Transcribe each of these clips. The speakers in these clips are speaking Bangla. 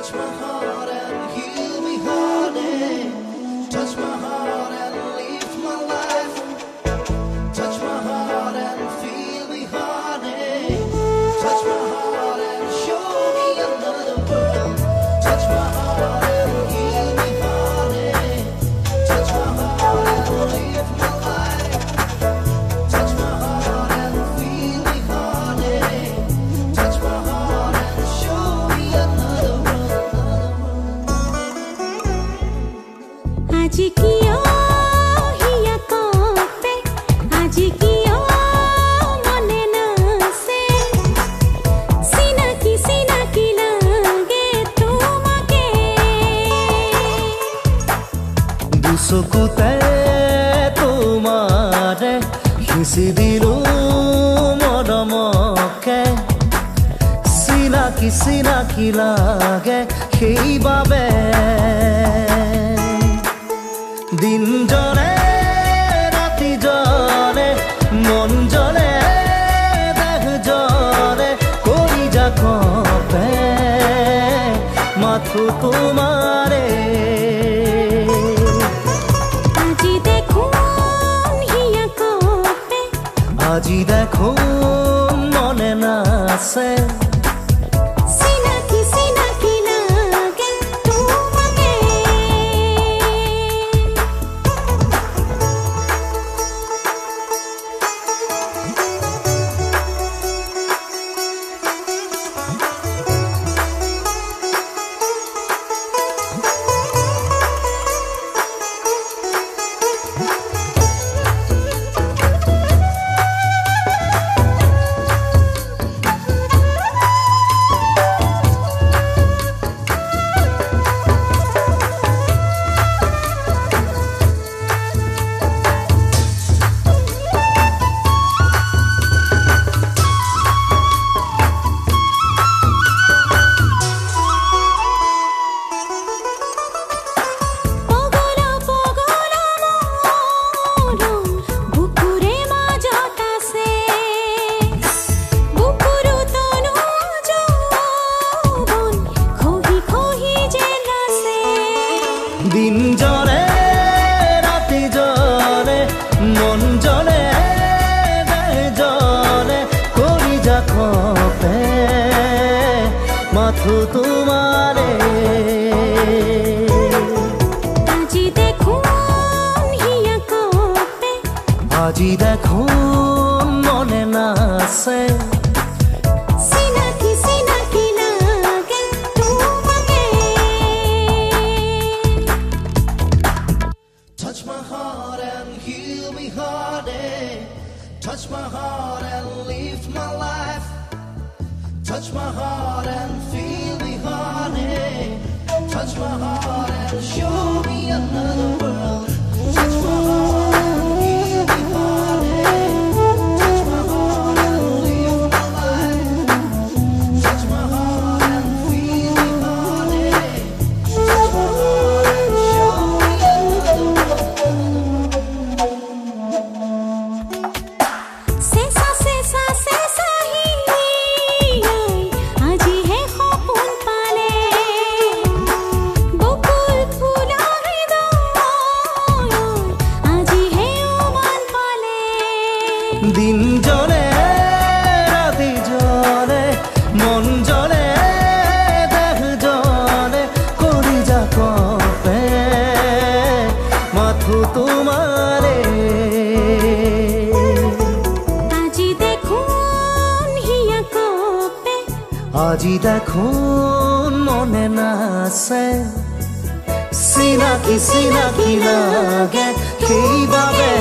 Touch my heart and heal me, honey. Touch my heart আজি কিয় হিয়া কপে আজি কিয় মনে নাছে চিনাকি চিনাকি লাগে তোমাকে দুচকুতে তোমাৰে সিঁচি দিলো মৰমকে চিনাকি চিনাকি লাগে সেইবাবে দিন জলে ৰাতি জলে মন জলে দেহ জলে কৰি যা কপে মাথো তোমাৰে আজি হিয়া দেখো মনে নাছে চিনাকি মাথো তোমাৰে আজি দেখোন হিয়া কপে আজি দেখো মনে লাগে তোমাকে Touch my heart and heal me, honey. Touch my heart and lift my life. Touch my heart and feel দিন জলে ৰাতি জলে মন জলে দেহ জলে কৰি যা কপে। মাথো তোমাৰে আজি দেখোন দেখো মনে নাছে চিনাকি চিনাকি লাগে সেইবাবে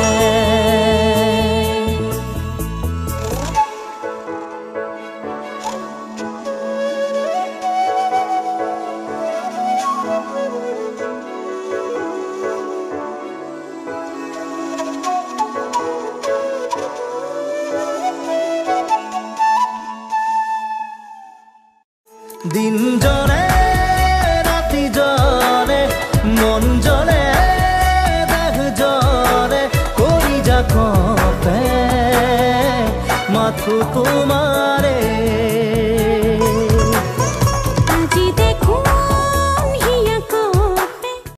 দিন জলে ৰাতি জলে মন জলে দেহ জলে কৰি যা কপে। মাথো তোমাৰে